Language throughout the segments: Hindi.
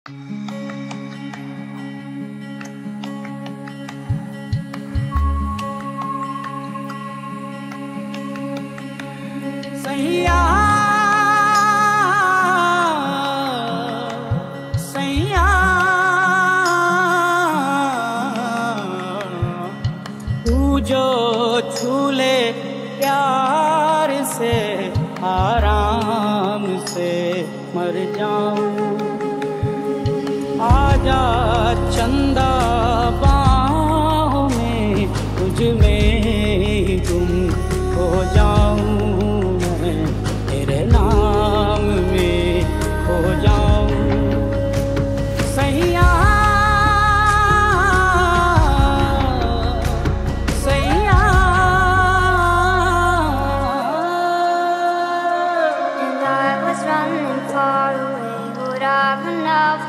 सैया तू जो छूले प्यार से आराम से मर जाऊँ। आजा चंदा बाहों में तुझ में ही गुम हो जाऊं मैं तेरे नाम में हो जाऊं सैया सैया And I was running far away. Would I run off the world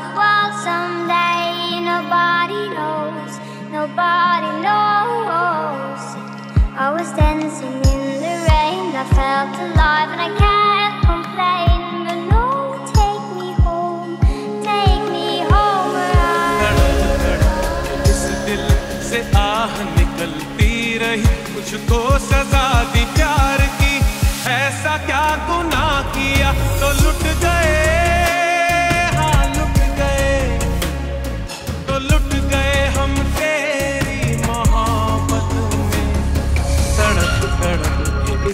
someday? Nobody knows, nobody knows. I was dancing in the rain. I felt alive and I can't complain. But no, take me home, take me home where I. धड़क धड़क इस दिल से आह निकलती रही मुझको सजा दी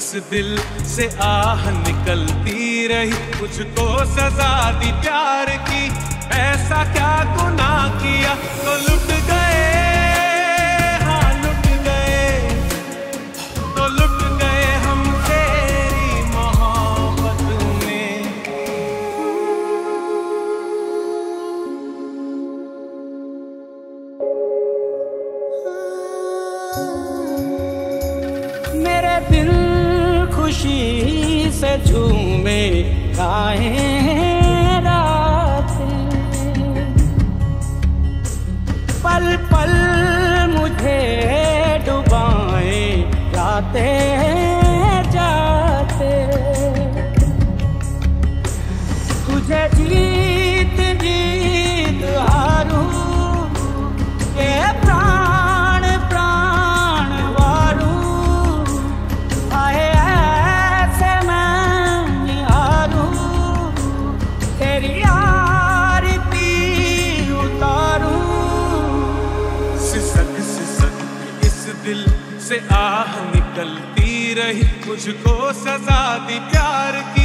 इस दिल से आह निकलती रही। मुझको सजा दी प्यार की। ऐसा क्या गुनाह किया? तो लुट गए। हाँ लुट गए। तो लुट गए हम तेरी मोहब्बत में। मेरे दिल खुशी से झूमे गाए रात। पल पल मुझे डुबाए जाते जाते। तुझे जीत से आह निकलती रही मुझको सजा दी प्यार की।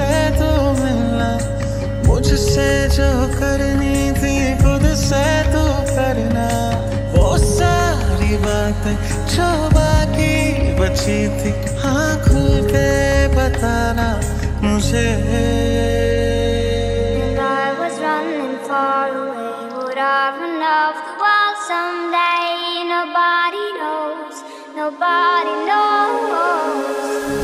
से तो मिलना मुझसे जो करनी थी खुद से तो करना वो सारी बातें जो बाकी बची थी हाँ खुल के बताना मुझे someday? Nobody knows, nobody knows.